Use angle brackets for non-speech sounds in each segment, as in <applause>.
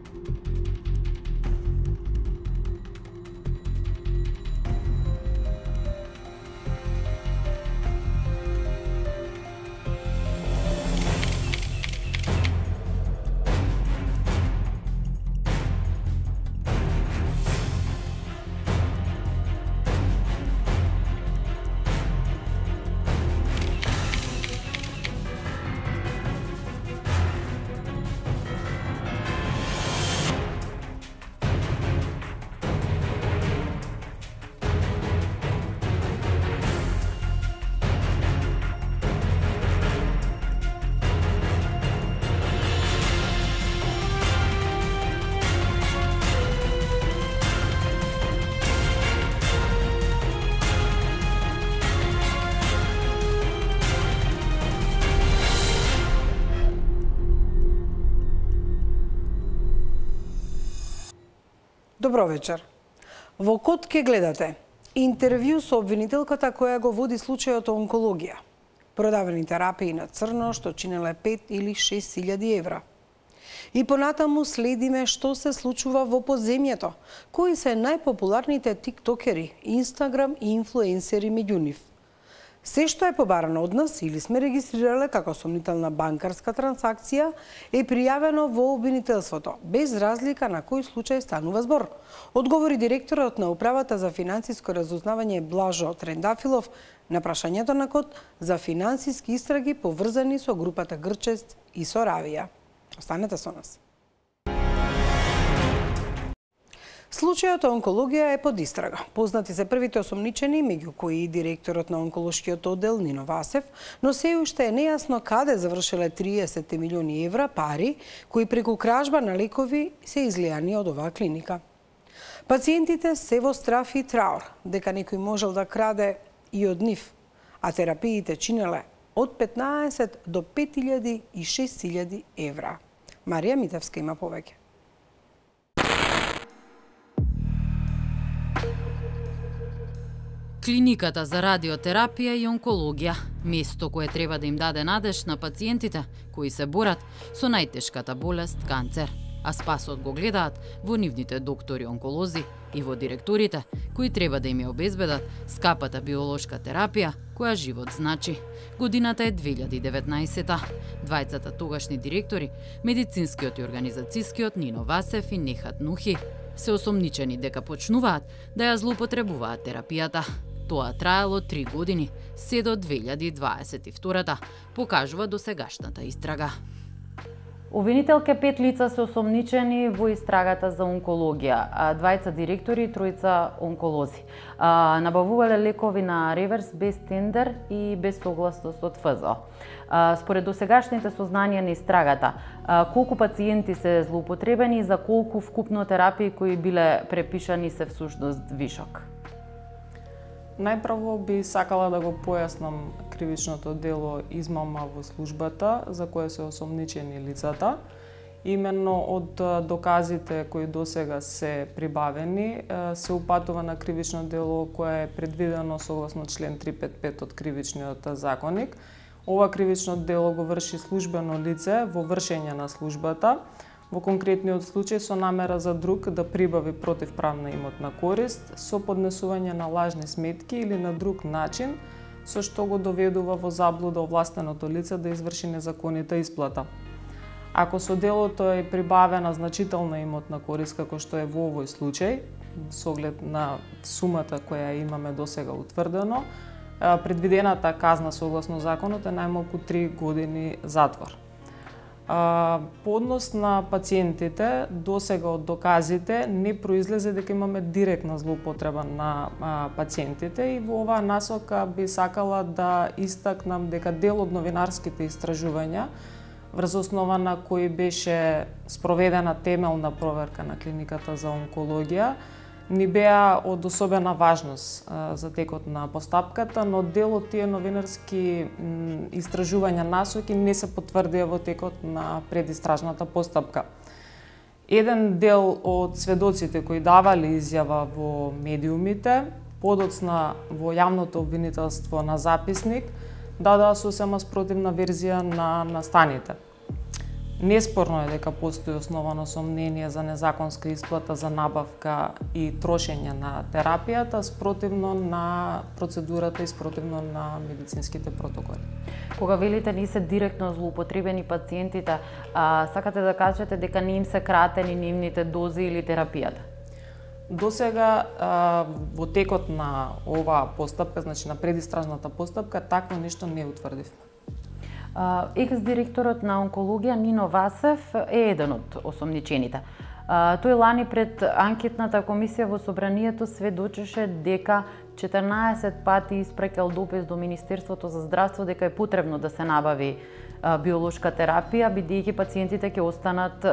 you Добро вечер. Во Код ке гледате интервју со обвинителката која го води случајот онкологија. Продавени терапии на црно што чинеле 5 или 6 илјади евра. И понатаму следиме што се случува во подземјето, кои се најпопуларните тиктокери, инстаграм и инфлуенсери меѓу нив – Се што е побарано од нас или сме регистрирале како сомнителна банкарска трансакција е пријавено во обвинителството, без разлика на кој случај станува збор. Одговори директорот на Управата за финансиско разузнавање Блажо Трендафилов на прашањето на код за финансиски истраги поврзани со групата Грчест и Соравија. Останете со нас. Случајот онкологија е под истрага. Познати се првите осомничени, меѓу кои и директорот на онколошкиот оддел Нино Васев, но се уште е нејасно каде завршиле 30 милиони евра пари кои преку кражба на лекови се излијани од оваа клиника. Пациентите се во страф и траур, дека некој можел да краде и од нив, а терапиите чинеле од 15 до 5000 и 6000 евра. Марија Митевска има повеќе. Клиниката за радиотерапија и онкологија, место кое треба да им даде надеж на пациентите кои се борат со најтешката болест канцер, а спасот го гледаат во нивните доктори онколози и во директорите кои треба да им ја обезбедат скапата биолошка терапија која живот значи. Годината е 2019-та. Двајцата тогашни директори, медицинскиот и организацијскиот Нино Васев и Нехат Нухи, се осомничени дека почнуваат да ја злоупотребуваат терапијата. Тоа траело три години, се до 2022 покажува до сегашната истрага. Обвинителке пет лица се осомничени во истрагата за онкологија, двајца директори и тројца онколози. Набавувале лекови на реверс без тендер и без согласност од ФЗО. Според досегашните сознанија на истрагата, колку пациенти се злоупотребени и за колку вкупно терапии кои биле препишани се всушност вишок? Најпрво би сакала да го појаснам кривичното дело измама во службата за кое се осомничени лицата. Именно од доказите кои досега се прибавени се упатува на кривично дело кое е предвидено согласно член 355 од кривичниот законник. Ова кривично дело го врши службено лице во вршење на службата во конкретниот случај со намера за друг да прибави противправна имотна корист со поднесување на лажни сметки или на друг начин со што го доведува во заблуда овластеното лице да изврши незаконита исплата. Ако со делото е прибавена значителна имотна корист како што е во овој случај, со оглед на сумата која имаме досега утврдено, предвидената казна согласно законот е најмалку 3 години затвор. По однос на пациентите, досега од доказите не произлезе дека имаме директна злоупотреба на пациентите и во оваа насока би сакала да истакнам дека дел од новинарските истражувања врз основа на кои беше спроведена темелна проверка на клиниката за онкологија, ни беа од особена важност за текот на постапката, но дел од тие новинарски истражувања насоки не се потврдија во текот на предистражната постапка. Еден дел од сведоците кои давале изјава во медиумите, подоцна во јавното обвинителство на записник, дадаа сосема спротивна верзија на настаните. Неспорно е дека постои основано сомнение за незаконска исплата за набавка и трошење на терапијата спротивно на процедурата и спротивно на медицинските протоколи. Кога велите не се директно злоупотребени пациентите, а, сакате да кажете дека не им се кратени нивните дози или терапијата? До сега во текот на оваа постапка, значи на предистражната постапка, такво нешто не утврдивме. Екс-директорот на онкологија Нино Васев е еден од осомничените. Тој лани пред анкетната комисија во собранието сведочеше дека 14 пати испрекал допис до Министерството за здравство дека е потребно да се набави биолошка терапија, бидејќи пациентите ќе останат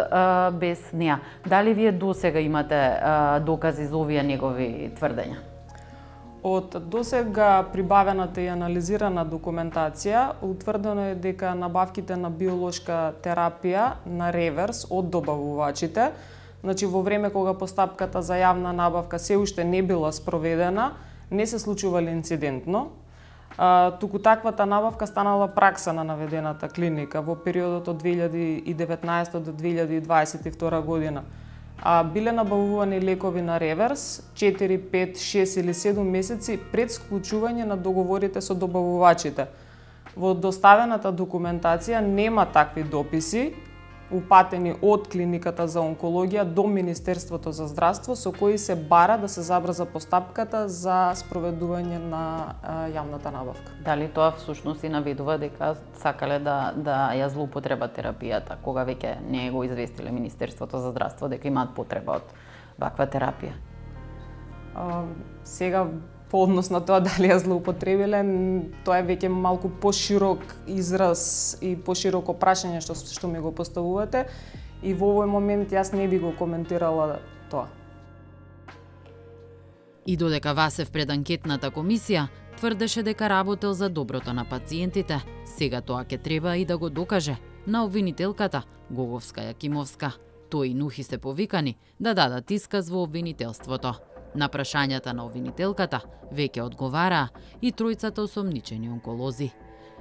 без неа. Дали вие досега имате докази за овие негови тврдења? Од досега прибавената и анализирана документација, утврдено е дека набавките на биолошка терапија на реверс од добавувачите, значи во време кога постапката за јавна набавка се уште не била спроведена, не се случувале инцидентно, а, туку таквата набавка станала пракса на наведената клиника во периодот од 2019 до 2022 година а, биле набавувани лекови на реверс 4, 5, 6 или 7 месеци пред склучување на договорите со добавувачите. Во доставената документација нема такви дописи, упатени од клиниката за онкологија до Министерството за здравство со кои се бара да се забрза постапката за спроведување на јавната набавка. Дали тоа всушност и наведува дека сакале да да ја злоупотреба терапијата кога веќе не го известиле Министерството за здравство дека имаат потреба од ваква терапија? А, сега по однос на тоа <laughs> дали ја злоупотребиле, тоа е веќе малку поширок израз и пошироко прашање што што ми го поставувате и во овој момент јас не би го коментирала тоа. И додека Васев пред анкетната комисија тврдеше дека работел за доброто на пациентите, сега тоа ќе треба и да го докаже на обвинителката Гоговска Јакимовска. Тој и Нухи се повикани да дадат исказ во обвинителството. На прашањата на обвинителката веќе одговараа и тројцата осомничени онколози.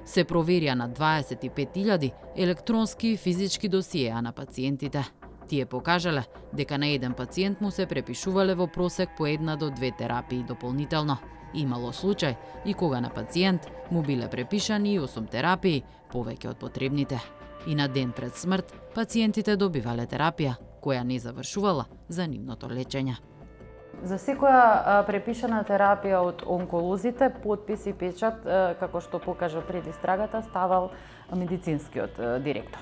Се проверија на 25.000 електронски и физички досиеа на пациентите. Тие покажале дека на еден пациент му се препишувале во просек по една до две терапии дополнително. Имало случај и кога на пациент му биле препишани и 8 терапии повеќе од потребните. И на ден пред смрт пациентите добивале терапија која не завршувала за нивното лечење. За секоја препишана терапија од онколозите, подпис и печат, како што покажа пред истрагата, ставал медицинскиот директор.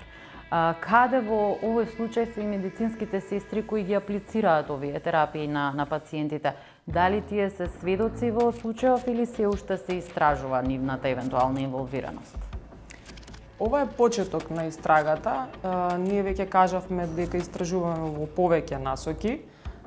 Каде во овој случај се и медицинските сестри кои ги аплицираат овие терапии на, на пациентите? Дали тие се сведоци во случајов или се уште се истражува нивната евентуална инволвираност? Ова е почеток на истрагата. ние веќе кажавме дека истражуваме во повеќе насоки.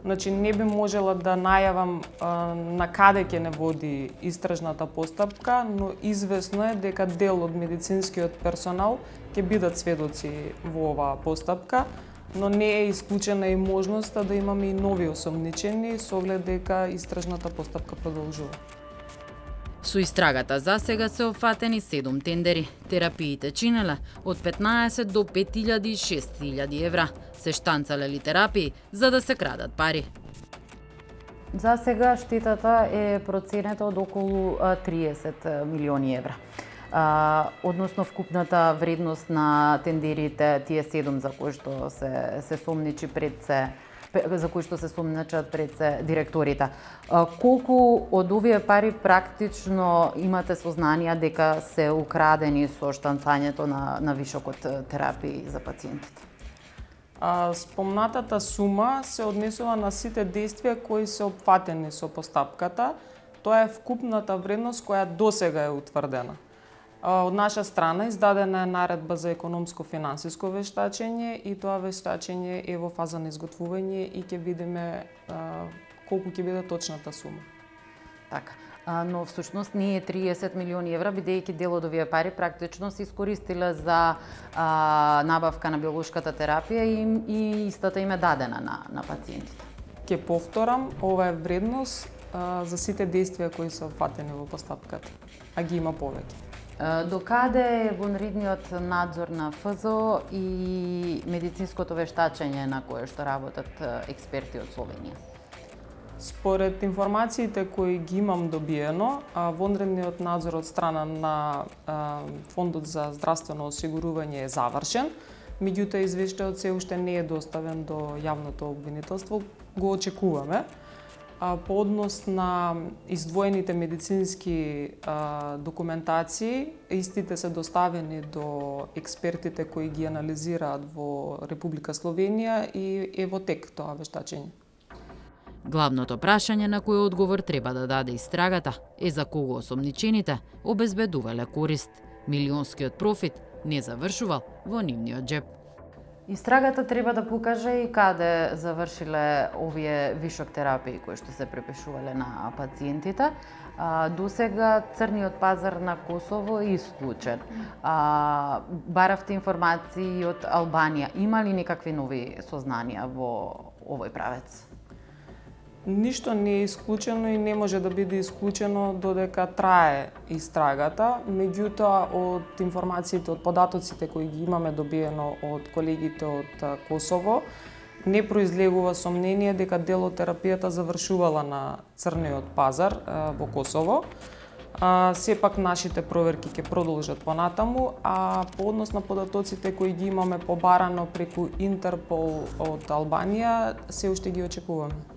Значи не би можела да најавам а, на каде ќе не води истражната постапка, но известно е дека дел од медицинскиот персонал ќе бидат сведоци во оваа постапка, но не е исклучена и можноста да имаме и нови осомничени со оглед дека истражната постапка продолжува. Со истрагата за сега се офатени 7 тендери. Терапиите чинеле од 15 до 5000 и 6000 евра. Се штанцале ли терапии за да се крадат пари. За сега штетата е проценета од околу 30 милиони евра. А, односно вкупната вредност на тендерите, тие 7 за кои што се, се сомничи пред се за кои што се сумничат пред се директорите. Колку од овие пари практично имате сознание дека се украдени со штанцањето на, на вишокот терапии за пациентите? А, спомнатата сума се однесува на сите действија кои се опфатени со постапката. Тоа е вкупната вредност која досега е утврдена. Од наша страна издадена е наредба за економско-финансиско вештачење и тоа вештачење е во фаза на изготвување и ќе видиме колку ќе биде точната сума. Така. А, но всушност ние 30 милиони евра, бидејќи дел од овие пари практично се искористиле за а, набавка на биолошката терапија и, и истата им е дадена на, на пациентите. Ке повторам, ова е вредност а, за сите действија кои се опфатени во постапката, а ги има повеќе До каде е вонредниот надзор на ФЗО и медицинското вештачење на кое што работат експерти од Словенија? Според информациите кои ги имам добиено, вонредниот надзор од страна на Фондот за здравствено осигурување е завршен, меѓутоа извештајот се уште не е доставен до јавното обвинителство, го очекуваме. По однос на издвоените медицински а, документации, истите се доставени до експертите кои ги анализираат во Република Словенија и е во тек тоа вештачење. Главното прашање на кој одговор треба да даде истрагата е за кого осомничените обезбедувале корист. Милионскиот профит не завршувал во нивниот джеп. Истрагата треба да покаже и каде завршиле овие вишок терапии кои што се препишувале на пациентите. А, до сега црниот пазар на Косово е исклучен. А, баравте информации од Албанија. Има ли некакви нови сознанија во овој правец? Ништо не е исклучено и не може да биде исклучено додека трае истрагата, меѓутоа од информациите, од податоците кои ги имаме добиено од колегите од Косово, не произлегува сомнение дека делотерапијата завршувала на црниот пазар во Косово. А, сепак нашите проверки ќе продолжат понатаму, а по однос на податоците кои ги имаме побарано преку Интерпол од Албанија, се уште ги очекуваме.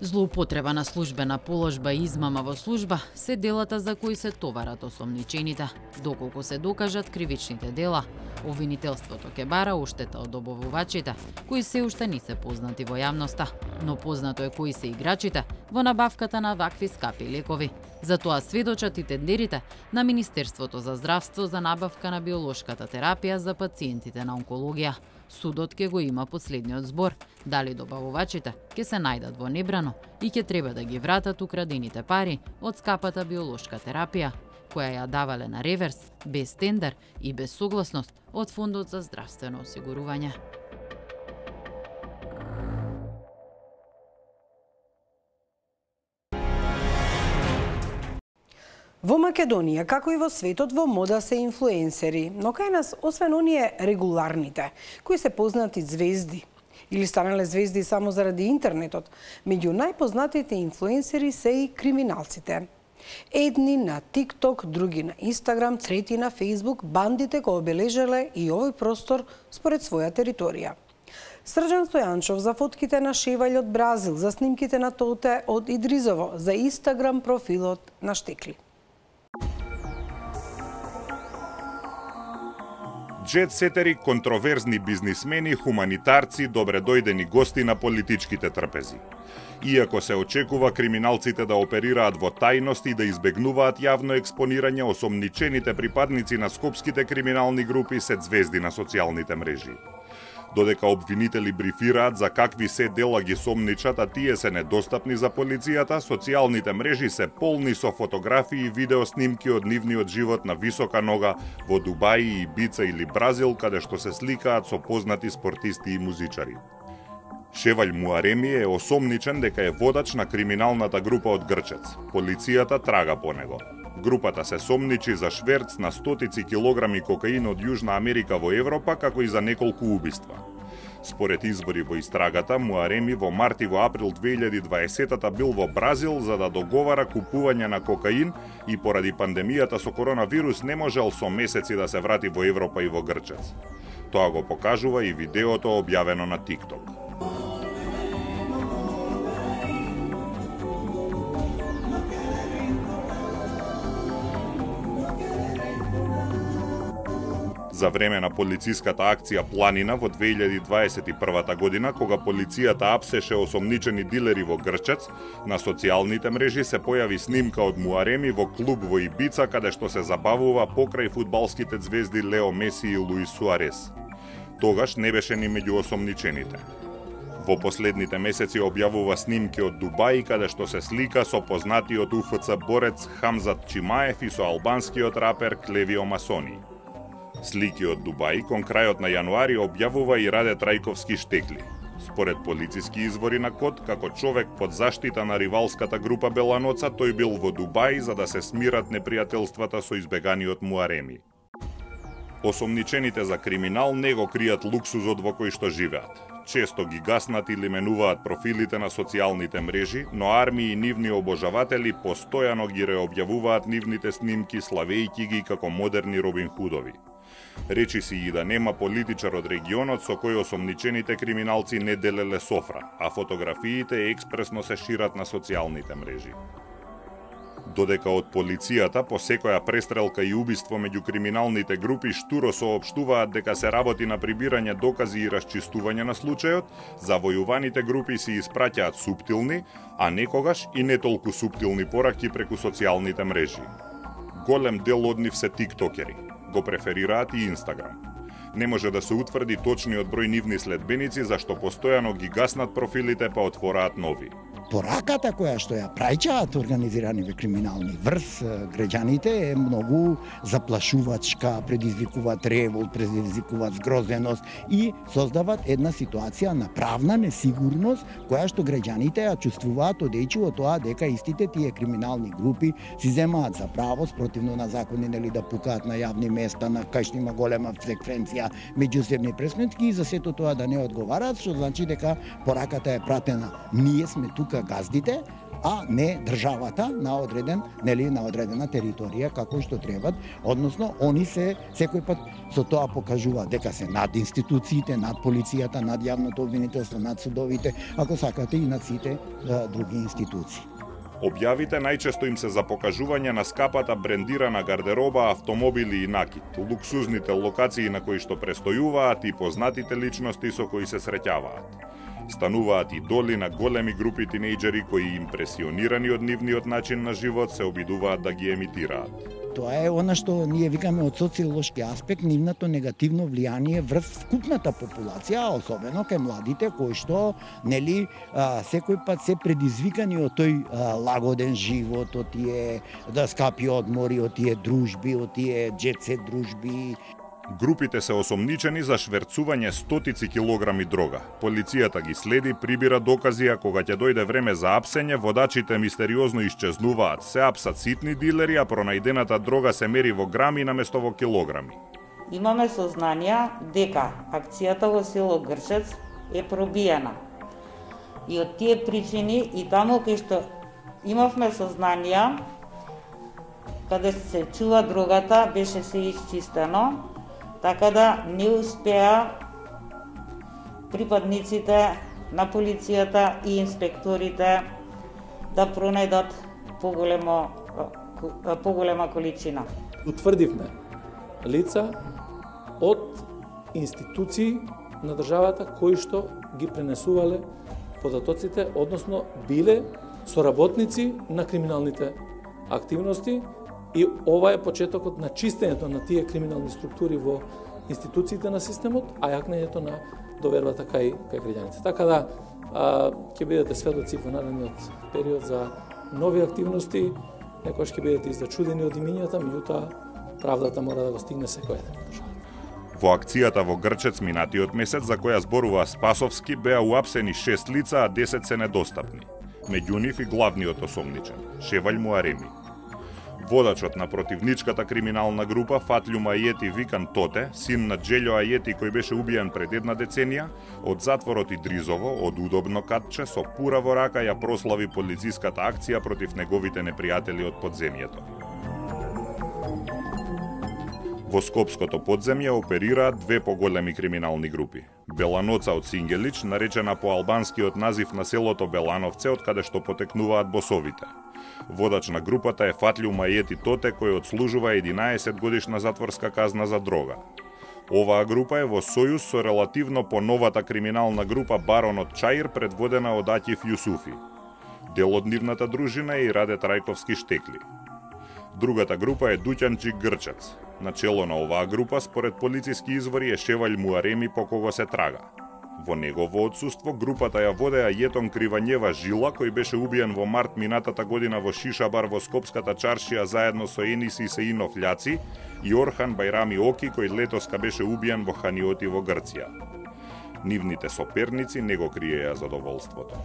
Злоупотреба на службена положба и измама во служба се делата за кои се товарат осомничените. Доколку се докажат кривичните дела, обвинителството ќе бара уштета од обовувачите, кои се уште не се познати во јавноста, но познато е кои се играчите во набавката на вакви скапи лекови. Затоа сведочат и тендерите на Министерството за здравство за набавка на биолошката терапија за пациентите на онкологија. Судот ќе го има последниот збор, дали добавувачите ќе се најдат во небрано и ќе треба да ги вратат украдените пари од скапата биолошка терапија, која ја давале на реверс, без тендер и без согласност од Фондот за здравствено осигурување. Во Македонија, како и во светот, во мода се инфлуенсери, но кај нас, освен оние регуларните, кои се познати звезди, или станале звезди само заради интернетот, меѓу најпознатите инфлуенсери се и криминалците. Едни на TikTok, други на Instagram, трети на Facebook, бандите го обележале и овој простор според своја територија. Срджан Стојанчов за фотките на Шеваљ од Бразил, за снимките на Тоте од Идризово, за Инстаграм профилот на Штекли. Джетсетери, контроверзни бизнисмени, хуманитарци, добре дојдени гости на политичките трпези. Иако се очекува криминалците да оперираат во тајност и да избегнуваат јавно експонирање, осомничените припадници на скопските криминални групи се звезди на социјалните мрежи додека обвинители брифираат за какви се дела ги сомничат, а тие се недостапни за полицијата, социјалните мрежи се полни со фотографии и видеоснимки од нивниот живот на висока нога во Дубај, Ибица или Бразил, каде што се сликаат со познати спортисти и музичари. Шевалј Муареми е осомничен дека е водач на криминалната група од Грчец. Полицијата трага по него. Групата се сомничи за шверц на стотици килограми кокаин од Јужна Америка во Европа, како и за неколку убиства. Според избори во истрагата, Муареми во март и во април 2020 бил во Бразил за да договара купување на кокаин и поради пандемијата со коронавирус не можел со месеци да се врати во Европа и во Грчец. Тоа го покажува и видеото објавено на TikTok. За време на полициската акција Планина во 2021 година, кога полицијата апсеше осомничени дилери во Грчец, на социјалните мрежи се појави снимка од Муареми во клуб во Ибица, каде што се забавува покрај фудбалските звезди Лео Меси и Луис Суарес. Тогаш не беше ни меѓу осомничените. Во последните месеци објавува снимки од Дубај, каде што се слика со познатиот УФЦ борец Хамзат Чимаев и со албанскиот рапер Клевио Масони. Слики од Дубај кон крајот на јануари објавува и Раде Трајковски штекли. Според полициски извори на Код, како човек под заштита на ривалската група Беланоца, тој бил во Дубај за да се смират непријателствата со избеганиот Муареми. Осомничените за криминал не го кријат луксузот во кој што живеат. Често ги гаснат или менуваат профилите на социјалните мрежи, но армии и нивни обожаватели постојано ги реобјавуваат нивните снимки, славејки ги како модерни Робин Худови. Речи си и да нема политичар од регионот со кој осомничените криминалци не делеле софра, а фотографиите експресно се шират на социјалните мрежи. Додека од полицијата по секоја престрелка и убиство меѓу криминалните групи штуро соопштуваат дека се работи на прибирање докази и расчистување на случајот, завојуваните групи си испраќаат суптилни, а некогаш и не толку суптилни пораки преку социјалните мрежи. Голем дел од нив се тиктокери го преферираат и Инстаграм. Не може да се утврди точниот број нивни следбеници, зашто постојано ги гаснат профилите па отвораат нови. Пораката која што ја праќаат организираните криминални врз граѓаните е многу заплашувачка, предизвикуваат револт, предизвикуваат згрозеност и создават една ситуација на правна несигурност која што граѓаните ја чувствуваат одејчи во тоа дека истите тие криминални групи си земаат за право спротивно на закони нели да пукаат на јавни места на кај што има голема фреквенција меѓусебни пресметки и за сето тоа да не одговараат, што значи дека пораката е пратена. Ние сме тука тука газдите, а не државата на одреден, нели, на одредена територија како што требат, односно они се секој пат со тоа покажува дека се над институциите, над полицијата, над јавното обвинителство, над судовите, ако сакате и над сите а, други институции. Објавите најчесто им се за покажување на скапата брендирана гардероба, автомобили и накид, луксузните локации на кои што престојуваат и познатите личности со кои се среќаваат. Стануваат и доли на големи групи тинејџери кои импресионирани од нивниот начин на живот се обидуваат да ги емитираат. Тоа е она што ние викаме од социолошки аспект нивното негативно влијание врз вкупната популација, особено кај младите кои што нели секој пат се предизвикани од тој лагоден живот, од тие да скапи одмори, од тие дружби, од тие джетсет дружби. Групите се осомничени за шверцување стотици килограми дрога. Полицијата ги следи, прибира докази, а кога ќе дојде време за апсење, водачите мистериозно исчезнуваат. Се апсат ситни дилери, а пронајдената дрога се мери во грами наместо во килограми. Имаме сознанија дека акцијата во село Гршец е пробиена. И од тие причини и таму кај што имавме сознанија каде се чува дрогата беше се исчистено, така да не успеа припадниците на полицијата и инспекторите да пронајдат поголемо поголема количина. Утврдивме лица од институции на државата кои што ги пренесувале податоците, односно биле соработници на криминалните активности И ова е почетокот на чистењето на тие криминални структури во институциите на системот, а јакнењето на довербата кај, кај граѓаните. Така да, а, ќе бидете сведоци во наредниот период за нови активности, некојаш ќе бидете издачудени од имињата, меѓутоа правдата мора да го стигне секој ден. Во акцијата во Грчец минатиот месец за која зборува Спасовски беа уапсени 6 лица, а 10 се недостапни. Меѓу нив и главниот осомничен, Шевалј Муареми. Водачот на противничката криминална група Фатлю Мајети Викан Тоте, син на Джелјо Ајети кој беше убиен пред една деценија, од затворот и Дризово, од удобно катче, со пура во рака ја прослави полициската акција против неговите непријатели од подземјето. Во Скопското подземје оперираат две поголеми криминални групи. Беланоца од Сингелич, наречена по албанскиот назив на селото Белановце, од каде што потекнуваат босовите – Водач на групата е Фатлиу Мајети Тоте, кој одслужува 11 годишна затворска казна за дрога. Оваа група е во сојуз со релативно поновата криминална група Баронот Чаир, предводена од Атиф Јусуфи. Дел од нивната дружина е и Раде Трајковски Штекли. Другата група е Дуќанчи Грчец. Начело на оваа група, според полициски извори, е Шевалј Муареми по кого се трага. Во негово отсуство, групата ја водеа Јетон Кривањева Жила, кој беше убиен во март минатата година во Шишабар во Скопската чаршија заедно со едни Сеинов Љаци и Орхан Бајрами Оки, кој летоска беше убиен во Ханиоти во Грција. Нивните соперници не го криеја задоволството.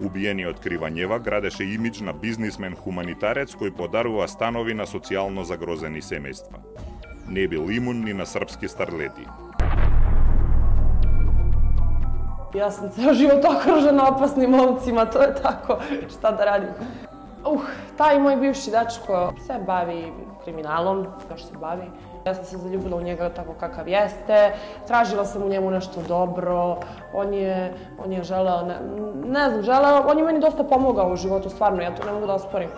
Убиениот Кривањева градеше имидж на бизнисмен хуманитарец кој подарува станови на социјално загрозени семејства. Не бил имун ни на српски старлети. Јас сум цел живот окружена опасни момцима, тоа е тако, шта да радим. Ух, тај мој бивши дачко се бави криминалом, тоа што се бави. Јас се заљубила у njega тако какав јесте, тражила сам у njemu нешто добро, он је, он је желео, не, не знам, желео, он је meni доста помогао у животу, стварно, ја то не могу да оспорим.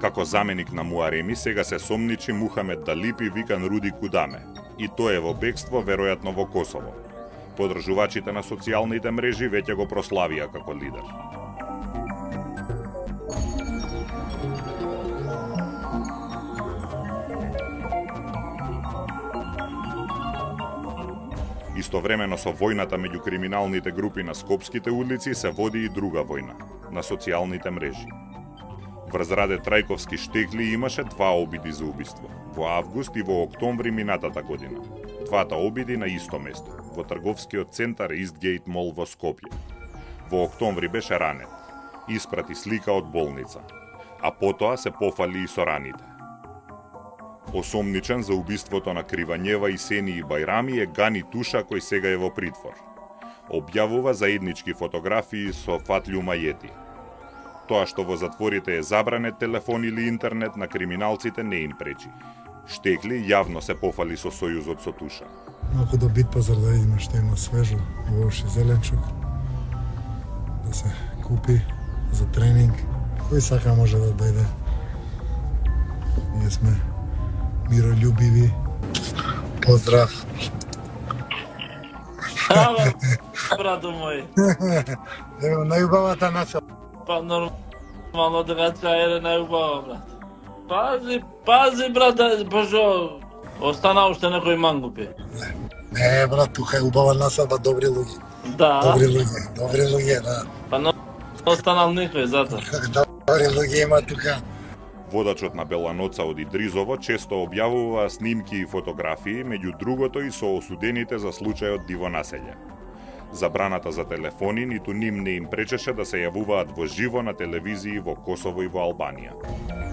Како заменик на Муареми сега се сомничи Мухамед Далипи викан Руди Кудаме. И тој е во бегство, веројатно во Косово. Подржувачите на социјалните мрежи веќе го прославија како лидер. Истовремено со војната меѓу криминалните групи на скопските улици се води и друга војна на социјалните мрежи. Врз Раде Трајковски Штекли имаше два обиди за убиство, во август и во октомври минатата година. Двата обиди на исто место, во трговскиот центар Истгейт Мол во Скопје. Во октомври беше ранет. Испрати слика од болница. А потоа се пофали и со раните. Осомничен за убиството на Кривањева и Сени и Бајрами е Гани Туша кој сега е во притвор. Објавува заеднички фотографии со Фатлју Мајети. Тоа што во затворите е забранет телефон или интернет на криминалците не им пречи. Штекли јавно се пофали со сојузот со Туша. Малку да бит пазар да видиме што има свежо, овоше зеленчук, да се купи за тренинг. Кој сака може да дојде. Ние сме миролюбиви. Поздрав. Ама, брато мој. <laughs> Ево, најубавата наша. Па нормално дека е најубава, брат. Пази, пази, брат, божо, остана уште некој мангупи. Не, брат, тука е убава насаба, добри луѓе. Да. Добри луѓе, добри луѓе, да. Па но, останал никој, затоа. <laughs> Добри луѓе има тука. Водачот на Беланоца од Идризово често објавува снимки и фотографии, меѓу другото и со осудените за случајот дивонаселје. Забраната за телефони ниту ним не им пречеше да се јавуваат во живо на телевизии во Косово и во Албанија.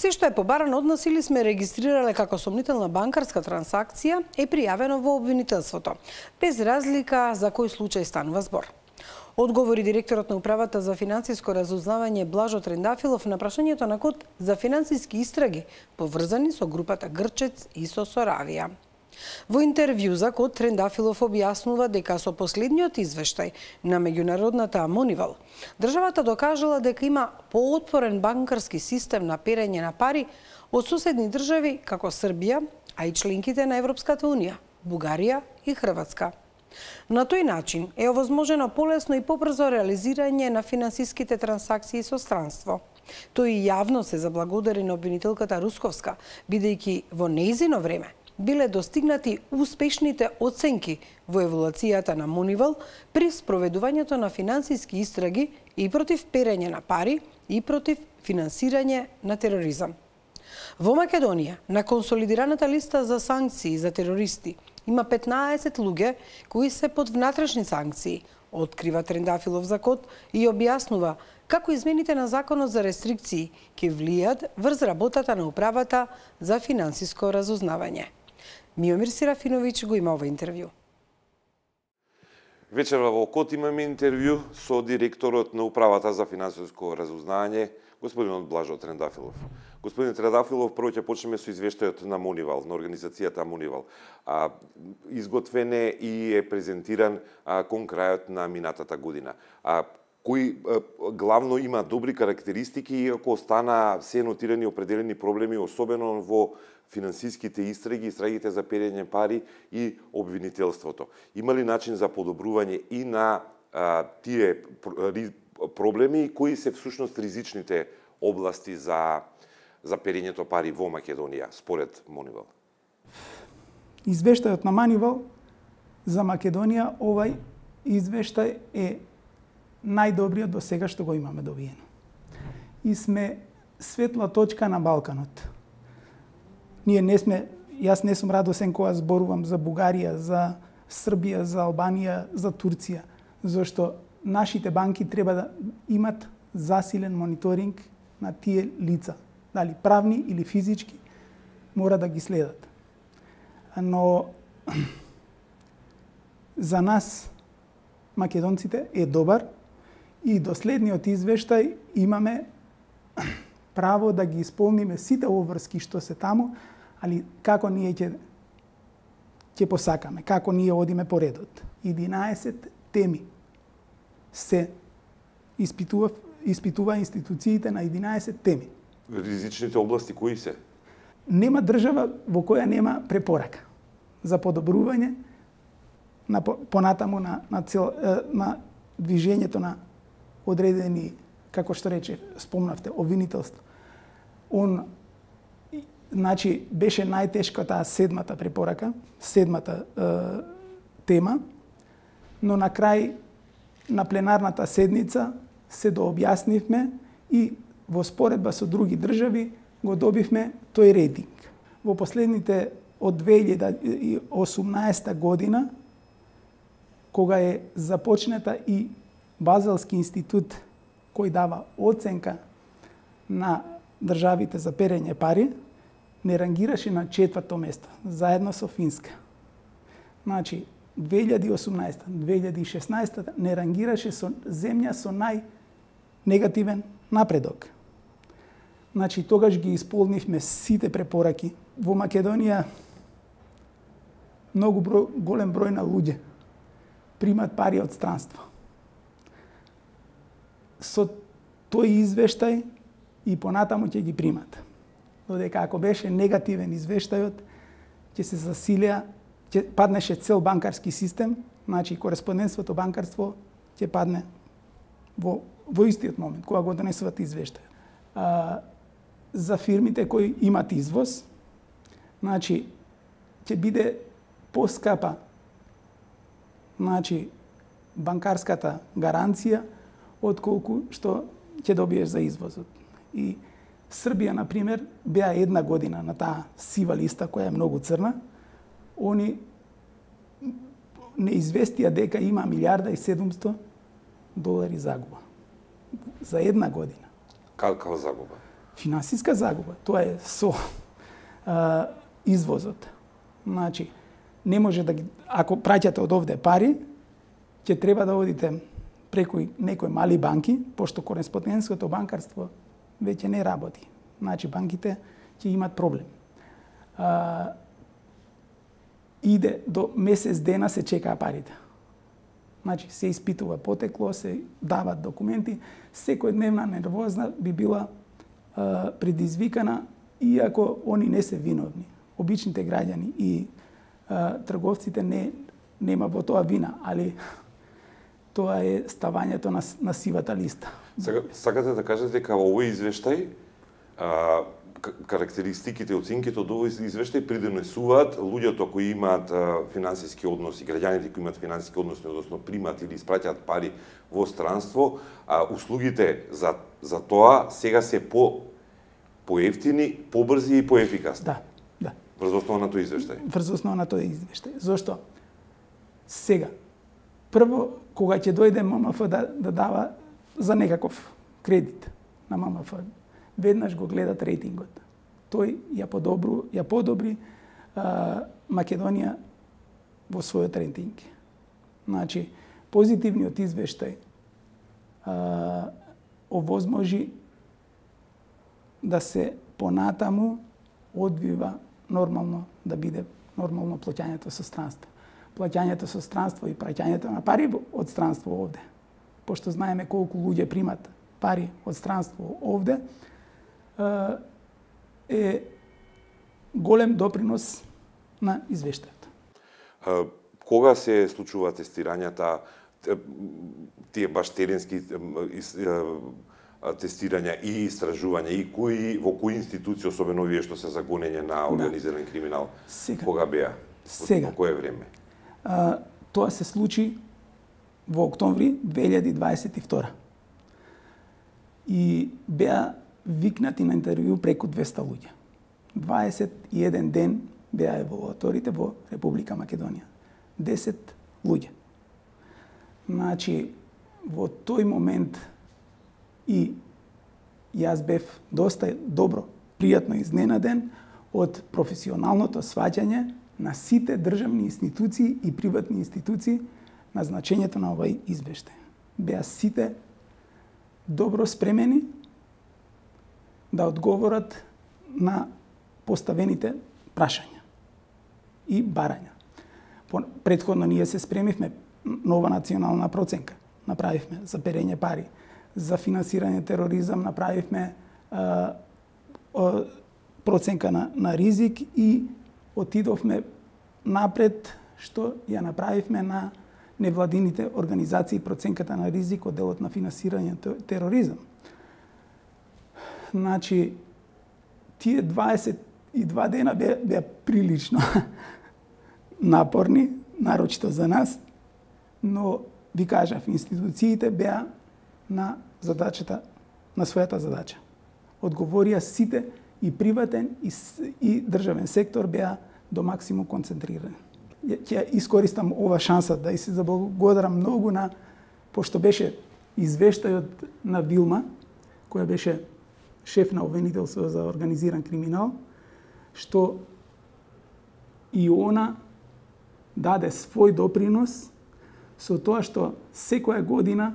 Се што е побарано од нас или сме регистрирале како сомнителна банкарска трансакција е пријавено во обвинителството, без разлика за кој случај станува збор. Одговори директорот на Управата за финансиско разузнавање Блажо Трендафилов на прашањето на код за финансиски истраги поврзани со групата Грчец и со Соравија. Во интервју за Код Трендафилов објаснува дека со последниот извештај на меѓународната Монивал, државата докажала дека има поотпорен банкарски систем на перење на пари од соседни држави како Србија, а и членките на Европската Унија, Бугарија и Хрватска. На тој начин е овозможено полесно и побрзо реализирање на финансиските трансакции со странство. Тој јавно се заблагодари на обвинителката Русковска, бидејќи во неизино време биле достигнати успешните оценки во еволуцијата на Монивал при спроведувањето на финансиски истраги и против перење на пари и против финансирање на тероризам. Во Македонија, на консолидираната листа за санкции за терористи, има 15 луѓе кои се под внатрешни санкции, открива Трендафилов за код и објаснува како измените на законот за рестрикции ќе влијат врз работата на управата за финансиско разузнавање. Миомир Серафиновиќ го има ова интервју. Вечерва во Кот имаме интервју со директорот на Управата за финансиско разузнање, господинот Блажо Трендафилов. Господин Трендафилов, прво ќе почнеме со извештајот на Монивал, на организацијата Монивал. А, изготвен е и е презентиран а, кон крајот на минатата година. А, кој а, главно има добри карактеристики, иако остана се нотирани определени проблеми, особено во финансиските истраги, истрагите за перење пари и обвинителството. Има ли начин за подобрување и на а, тие проблеми и кои се всушност ризичните области за за перењето пари во Македонија според Монивал? Извештајот на Манивал за Македонија овај извештај е најдобриот до сега што го имаме добиено. И сме светла точка на Балканот. Ние не сме, јас не сум радосен кога зборувам за Бугарија, за Србија, за Албанија, за Турција, зашто нашите банки треба да имат засилен мониторинг на тие лица, дали правни или физички, мора да ги следат. Но <clears throat> за нас македонците е добар и до следниот извештај имаме право да ги исполниме сите обврски што се таму, али како ние ќе ќе посакаме, како ние одиме по редот. 11 теми се испитува испитува институциите на 11 теми. Ризичните области кои се? Нема држава во која нема препорака за подобрување на понатаму на на цел на движењето на одредени како што рече спомнавте обвинителство. Он значи беше најтешка таа седмата препорака, седмата е, тема, но на крај на пленарната седница се дообјаснивме и во споредба со други држави го добивме тој рейтинг. Во последните од 2018 година, кога е започната и Базелски институт кој дава оценка на државите за перење пари, не рангираше на четврто место, заедно со Финска. Значи, 2018, 2016 не рангираше со земја со нај негативен напредок. Значи, тогаш ги исполнивме сите препораки. Во Македонија многу бро, голем број на луѓе примат пари од странство. Со тој извештај и понатаму ќе ги примат. Додека ако беше негативен извештајот, ќе се засилеа, ќе паднеше цел банкарски систем, значи кореспондентството банкарство ќе падне во во истиот момент кога го донесуват извештај. А, за фирмите кои имат извоз, значи ќе биде поскапа значи банкарската гаранција отколку што ќе добиеш за извозот. И Србија, на пример, беа една година на таа сива листа која е многу црна. Они не известија дека има милиарда и 700 долари загуба за една година. Каква загуба? Финансиска загуба. Тоа е со а, извозот. Значи, не може да ги... Ако праќате од овде пари, ќе треба да одите преку некои мали банки, пошто кореспондентското банкарство веќе не работи. Значи, банките ќе имат проблем. А, иде до месец дена се чекаа парите. Значи, се испитува потекло, се дават документи. Секој дневна нервозна би била а, предизвикана, иако они не се виновни. Обичните граѓани и а, трговците не нема во тоа вина, али тоа е ставањето на, на сивата листа. Сака, сакате да кажете дека овој извештај а, карактеристиките, оценките од овој извештај придонесуваат луѓето кои имаат финансиски односи, граѓаните кои имаат финансиски односи, односно примат или испраќаат пари во странство, а услугите за за тоа сега се по поевтини, побрзи и поефикасни. Да, да. Врз основа на тој извештај. Врз основа на тој извештај. Зошто? Сега, прво, кога ќе дојде ММФ да, да дава за некаков кредит на ММФ, веднаш го гледат рейтингот. Тој ја подобру, ја подобри а, Македонија во својот рейтинг. Значи, позитивниот извештај а, овозможи да се понатаму одвива нормално да биде нормално плаќањето со странство. Плаќањето со странство и праќањето на пари од странство овде. Пошто знаеме колку луѓе примат пари од странство овде, е голем допринос на извештајот. Кога се случува тестирањата, тие баш теренски тестирања и истражувања и кои во кои институции, особено овие што се за гонење на да. организиран криминал, Сега. кога беа? Сега. Во кое време? А, тоа се случи во октомври 2022. И беа викнати на интервју преку 200 луѓе. 21 ден беа еволуаторите во Република Македонија. 10 луѓе. Значи, во тој момент и јас бев доста добро, пријатно изненаден од професионалното сваќање на сите државни институции и приватни институции на значењето на овој извештај. Беа сите добро спремени да одговорат на поставените прашања и барања. Предходно ние се спремивме нова национална проценка. Направивме за перење пари, за финансирање тероризам направивме а, а, проценка на, на ризик и отидовме напред што ја направивме на невладините организации проценката на ризик од делот на финансирање тероризам. Значи, тие 22 дена беа, бе прилично <laughs> напорни, нарочито за нас, но ви кажав, институциите беа на задачата, на својата задача. Одговорија сите и приватен и, и државен сектор беа до максимум концентриране. Ќе искористам ова шанса да и се заблагодарам многу на пошто беше извештајот на Вилма, која беше шеф на обвинителство за организиран криминал, што и она даде свој допринос со тоа што секоја година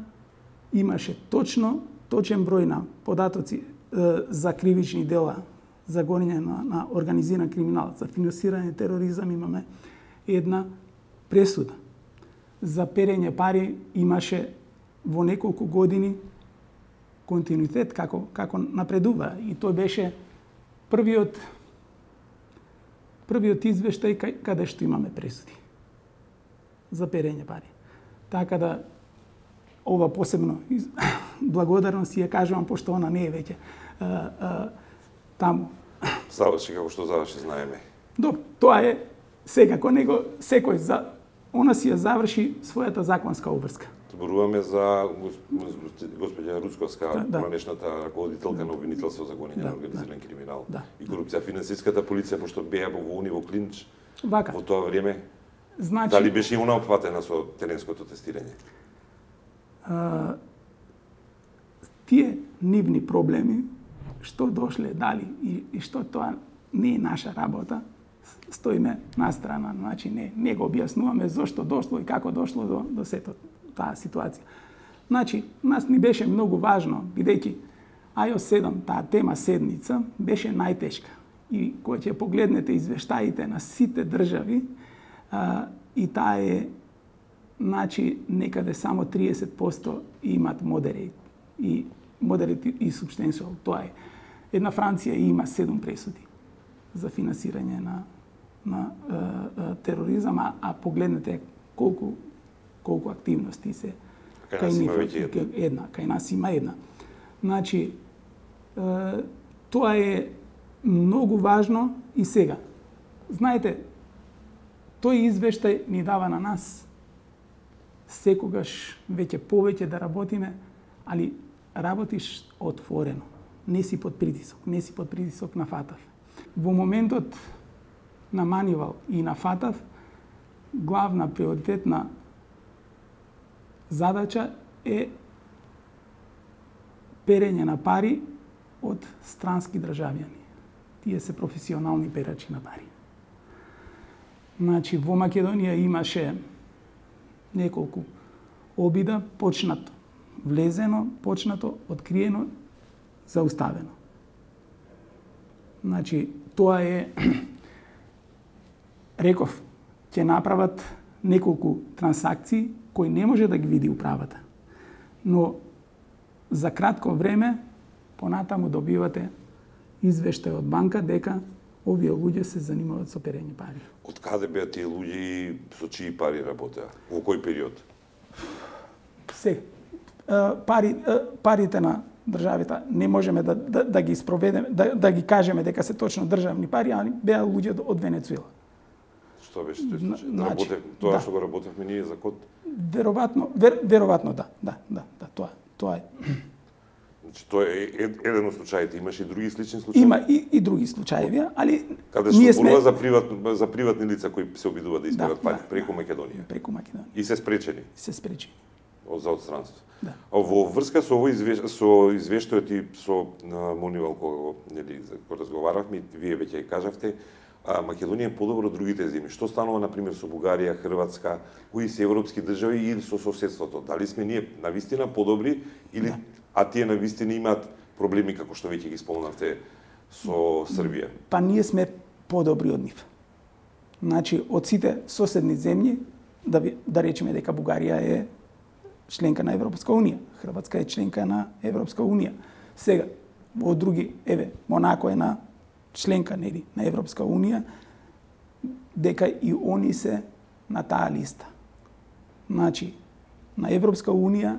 имаше точно точен број на податоци э, за кривични дела, за гонење на, на организиран криминал, за финансирање тероризам имаме една пресуда. За перење пари имаше во неколку години континуитет како како напредува и тој беше првиот првиот извештај каде што имаме пресуди за перење пари. Така да ова посебно <coughs> благодарност ја кажувам пошто она не е веќе а, а, таму. Заврши како што заврши, знаеме. Добро, тоа е секако него секој за она си ја заврши својата законска обврска. Зборуваме за господја Русковска, да, да. пранешната раководителка да. на обвинителство за гонење да, на организиран да. криминал да. и корупција. Финансиската полиција, пошто беа во Уни во Клинч, Вака. во тоа време, значи, дали беше и она опфатена со теренското тестирање? А, тие нивни проблеми, што дошле, дали и, и што тоа не е наша работа, стоиме на страна, значи не, не го објаснуваме зошто дошло и како дошло до, до сето таа ситуација. Значи, нас ни беше многу важно, бидејќи iOS 7, таа тема седница, беше најтешка. И кога ќе погледнете извештаите на сите држави, а, и таа е, значи, некаде само 30% имат модерейт. И модерейт и субстенцијал. Тоа е. Една Франција има 7 пресуди за финансирање на на е, е, тероризам, а, а погледнете колку колку активности се кај, кај нас има една. една, кај нас има една. Значи, е, тоа е многу важно и сега. Знаете, тој извештај ни дава на нас секогаш веќе повеќе да работиме, али работиш отворено. Не си под притисок, не си под притисок на фатав. Во моментот на Манивал и на Фатав, главна приоритетна задача е перење на пари од странски државјани. Тие се професионални перачи на пари. Значи, во Македонија имаше неколку обида, почнато влезено, почнато, откриено, зауставено. Значи, тоа е <clears throat> реков, ќе направат неколку трансакции кои не може да ги види управата. Но за кратко време понатаму добивате извештај од банка дека овие луѓе се занимаваат со перење пари. Од каде беа тие луѓе и со чии пари работеа? Во кој период? Се. Пари, парите на државите не можеме да, да, да ги спроведеме, да, да ги кажеме дека се точно државни пари, али беа луѓе од Венецуела. Што беше тој случај? Да Значи, работев, тоа да. што го работевме ние за код? Веројатно, вер, веројатно да, да, да, да, тоа, тоа е. Значи, тоа е ед- еден од случаите. Имаше и други слични случаи? Има и, и други случаеви, али Каде што ние сме за приватни, за приватни лица кои се обидуваат да исправат Да, пари да, преку Македонија. преку Македонија. И се спречени Се спречи. За одстранство. Да. А во врска со овој извеш... со извештајот и со Монивал кога нели за кога разговаравме, вие веќе кажавте, а, Македонија е подобро од другите земји. Што станува на пример со Бугарија, Хрватска, кои се европски држави или со соседството? Дали сме ние навистина подобри или Да. а тие навистина имаат проблеми како што веќе ги спомнавте со Србија? Па ние сме подобри од нив. Значи, од сите соседни земји, да, да речеме дека Бугарија е членка на Европска Унија, Хрватска е членка на Европска Унија. Сега, во други, еве, Монако е на членка нели, на Европска Унија, дека и они се на таа листа. Значи, на Европска Унија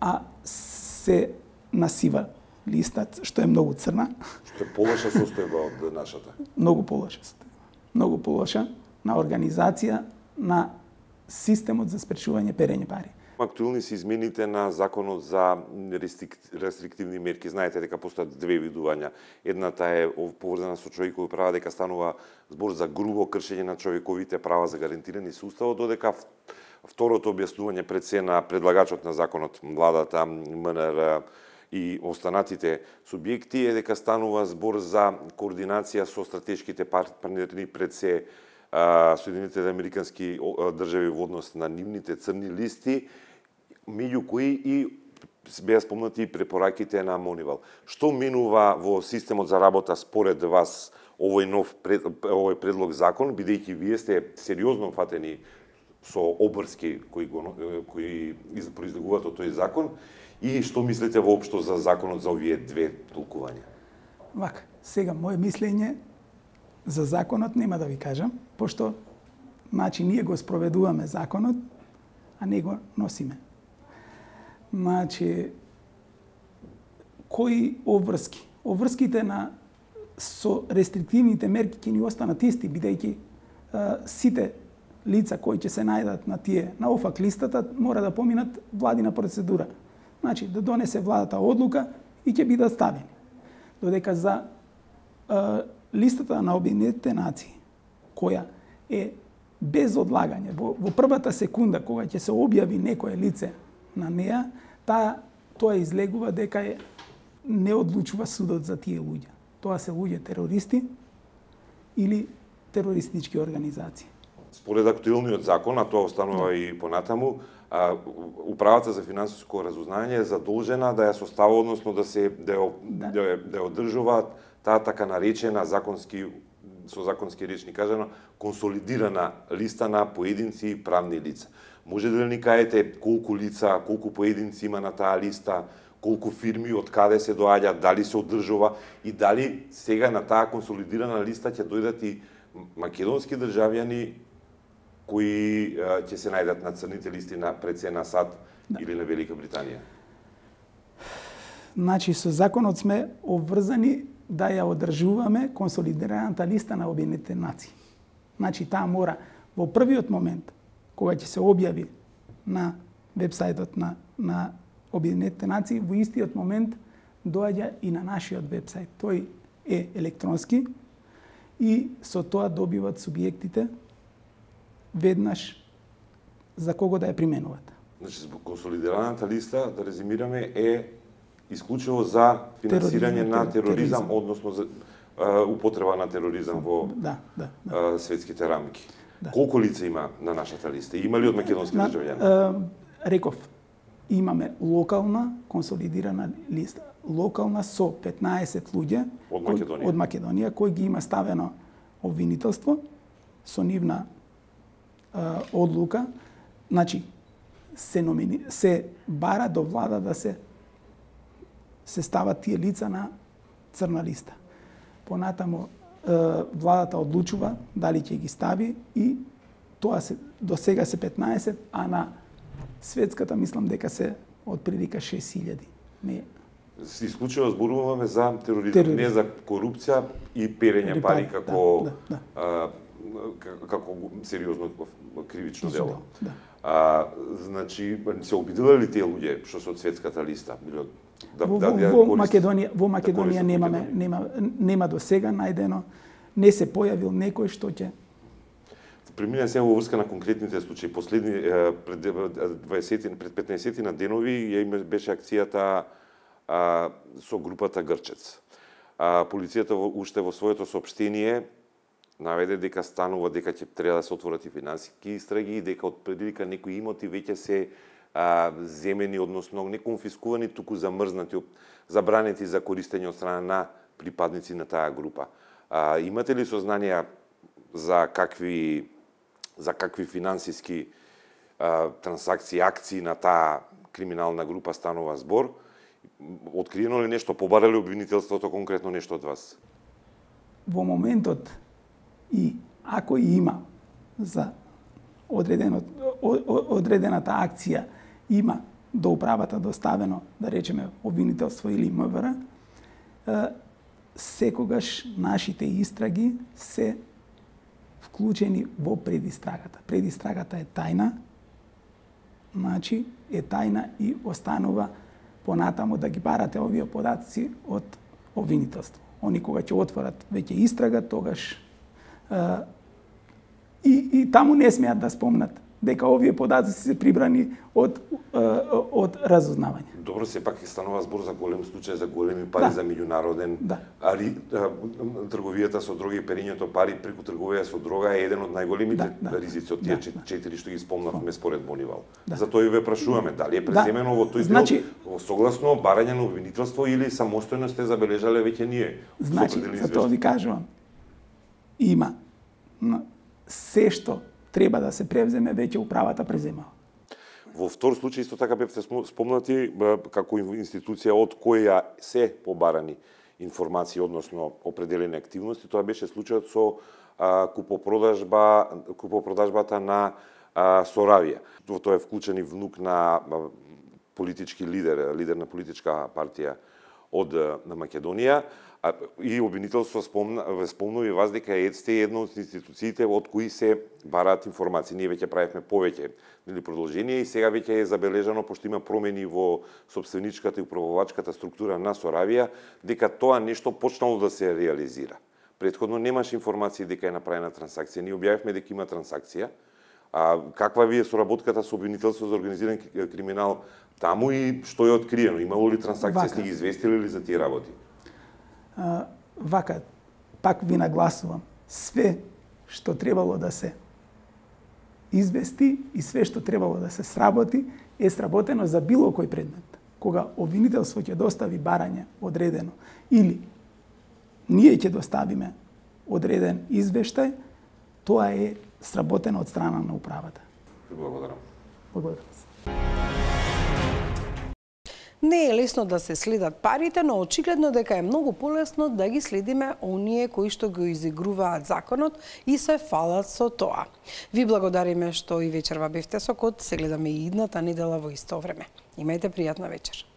а се на сива листа, што е многу црна, Што е полоша состојба од нашата. многу полоша. Многу полоша на организација на системот за спречување перење пари. Актуелни се измените на законот за рестриктивни мерки. Знаете дека постојат две видувања. Едната е поврзана со човекови права, дека станува збор за грубо кршење на човековите права загарантирани со уставот, додека второто објаснување пред се на предлагачот на законот, владата, МНР и останатите субјекти е дека станува збор за координација со стратешките партнери пред се Соединените Соединетите американски држави во однос на нивните црни листи, меѓу кои и беа спомнати и препораките на Монивал. Што минува во системот за работа според вас овој нов пред, овој предлог закон, бидејќи вие сте сериозно фатени со обрски кои го кои произлегуваат од тој закон и што мислите воопшто за законот за овие две толкувања? Вака, сега моје мислење за законот нема да ви кажам, пошто значи ние го спроведуваме законот, а не го носиме. Значи кои обврски? Обврските на со рестриктивните мерки ќе ни останат исти бидејќи сите лица кои ќе се најдат на тие на ОФАК листата мора да поминат владина процедура. Значи да донесе владата одлука и ќе бидат ставени. Додека за е, листата на Обединетите нации, која е без одлагање, во, во првата секунда кога ќе се објави некое лице на неа, таа тоа излегува дека е не одлучува судот за тие луѓе. Тоа се луѓе терористи или терористички организации. Според актуелниот закон, а тоа останува и понатаму, а, Управата за финансиско разузнање е задолжена да ја состава, односно да се да ја, да. ја, да ја одржува таа така наречена законски со законски речни кажано консолидирана листа на поединци и правни лица. Може да ни кажете колку лица, колку поединци има на таа листа, колку фирми, од каде се доаѓа, дали се одржува и дали сега на таа консолидирана листа ќе дојдат и македонски државјани кои ќе се најдат на црните листи на пред се на САД да. или на Велика Британија. Значи, со законот сме обврзани да ја одржуваме консолидираната листа на Обединетите нации. Значи, таа мора во првиот момент, кога ќе се објави на вебсајтот на, на Обединетите нации, во истиот момент доаѓа и на нашиот вебсајт. Тој е електронски и со тоа добиват субјектите веднаш за кого да ја применуваат. Значи, консолидираната листа, да резимираме, е исклучиво за финансирање Тероризам, на тер- тероризам, тероризам. односно за а, употреба на тероризам во Да, да, да. а, светските рамки. Колку лица има на нашата листа? Има ли од македонски државјани? реков, имаме локална консолидирана листа. Локална со 15 луѓе Од кои- Македонија. од Македонија кој ги има ставено обвинителство со нивна а, одлука. Значи се номини се бара до влада да се се стават тие лица на црна листа. Понатамо е, владата одлучува дали ќе ги стави и тоа се до сега се 15, а на светската мислам дека се од прилика 6000. Не, Се исклучиво зборуваме за тероризам, Тероризам. не за корупција и перење Или пари како да, да, а, како сериозно кривично дело. да. А, значи, се обидела ли тие луѓе што се од светската листа? Било, Да, во, да, во, да во Македонија, во да Македонија користат немаме нема нема до сега најдено не се појавил некој што ќе Премина сега во врска на конкретните случаи. Последни пред 20 пред 15 на денови ја има беше акцијата а, со групата Грчец. А, полицијата во, уште во своето соопштение наведе дека станува дека ќе треба да се отворат и финансиски истраги и дека од предилика некои имоти веќе се а, земени, односно не конфискувани, туку замрзнати, забранети за користење од страна на припадници на таа група. А, имате ли сознанија за какви за какви финансиски а, трансакции, акции на таа криминална група станува збор? Откриено ли нешто? Побара ли обвинителството конкретно нешто од вас? во моментот и ако и има за одреденот, одредената акција има до управата доставено, да речеме, обвинителство или МВР, секогаш нашите истраги се вклучени во предистрагата. Предистрагата е тајна, значи е тајна и останува понатаму да ги барате овие податци од обвинителство. Они кога ќе отворат веќе истрага, тогаш е, и, и таму не смеат да спомнат дека овие податци се прибрани од од разузнавање. Добро, сепак станува збор за голем случај, за големи пари, Да. за меѓународен. Да. Ари, трговијата со дроги, перењето пари преку трговија со дрога е еден од најголемите Да, да. ризици од тие Да, да. четири што ги спомнавме според Бонивал. Да. Затоа и ве прашуваме, дали е Да. преземено во тој Значи- дел во согласно барање на обвинителство или самостојно сте забележале веќе ние? Значи, затоа ви кажувам, има се што треба да се превземе, веќе управата преземава. Во втор случај исто така бевте спомнати како институција од која се побарани информации, односно определени активности. Тоа беше случајот со а, купопродажба, купопродажбата на а, Соравија. Во тоа е вклучен и внук на политички лидер, лидер на политичка партија од на Македонија. А, и обвинителство спомна, ве спомнува и вас дека ЕЦТ е една од институциите од кои се бараат информации. Ние веќе правевме повеќе нели продолжение и сега веќе е забележано пошто има промени во собственичката и управувачката структура на Соравија дека тоа нешто почнало да се реализира. Предходно немаше информации дека е направена трансакција. Ние објавивме дека има трансакција. А каква ви е соработката со обвинителство за организиран кри- криминал таму и што е откриено? Имало ли трансакција? Сте ги известили ли за тие работи? А, вака, пак ви нагласувам, све што требало да се извести и све што требало да се сработи е сработено за било кој предмет. Кога обвинителство ќе достави барање одредено или ние ќе доставиме одреден извештај, тоа е сработено од страна на управата. Благодарам. Благодарам. Не е лесно да се следат парите, но очигледно дека е многу полесно да ги следиме оние кои што го изигруваат законот и се фалат со тоа. Ви благодариме што и вечерва бевте со код, се гледаме и идната недела во исто време. Имајте пријатна вечер.